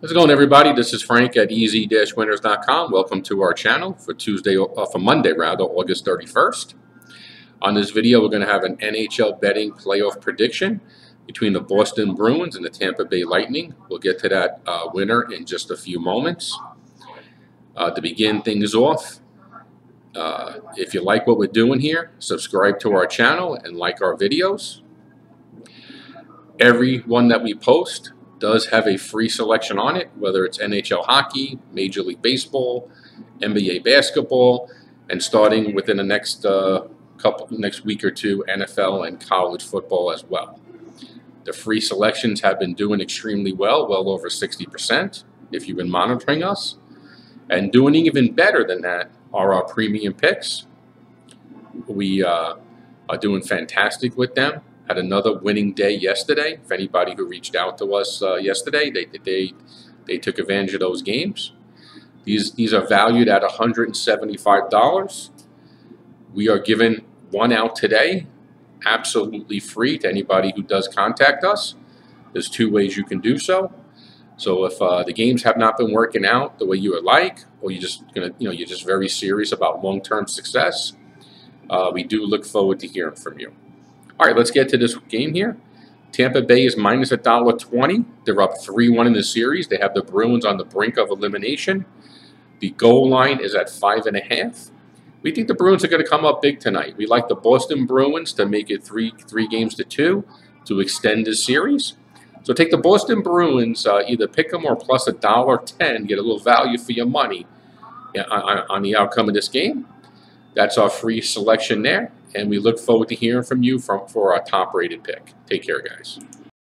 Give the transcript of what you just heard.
How's it going, everybody? This is Frank at ez-winners.com. Welcome to our channel for Tuesday, uh, for Monday rather, August 31st. On this video, we're going to have an NHL betting playoff prediction between the Boston Bruins and the Tampa Bay Lightning. We'll get to that uh, winner in just a few moments. Uh, to begin things off, uh, if you like what we're doing here, subscribe to our channel and like our videos. Every one that we post does have a free selection on it, whether it's NHL hockey, Major League Baseball, NBA basketball, and starting within the next uh, couple next week or two, NFL and college football as well. The free selections have been doing extremely well, well over 60% if you've been monitoring us. And doing even better than that are our premium picks. We uh, are doing fantastic with them had another winning day yesterday. If anybody who reached out to us uh, yesterday, they, they, they took advantage of those games. These, these are valued at $175. We are giving one out today, absolutely free to anybody who does contact us. There's two ways you can do so. So if uh, the games have not been working out the way you would like, or you're just gonna, you know, you're just very serious about long-term success, uh, we do look forward to hearing from you. All right, let's get to this game here. Tampa Bay is minus $1.20. They're up 3-1 in the series. They have the Bruins on the brink of elimination. The goal line is at 5.5. We think the Bruins are going to come up big tonight. We like the Boston Bruins to make it three three games to two to extend this series. So take the Boston Bruins, uh, either pick them or plus a dollar ten, get a little value for your money on, on the outcome of this game. That's our free selection there and we look forward to hearing from you from, for our top rated pick. Take care, guys.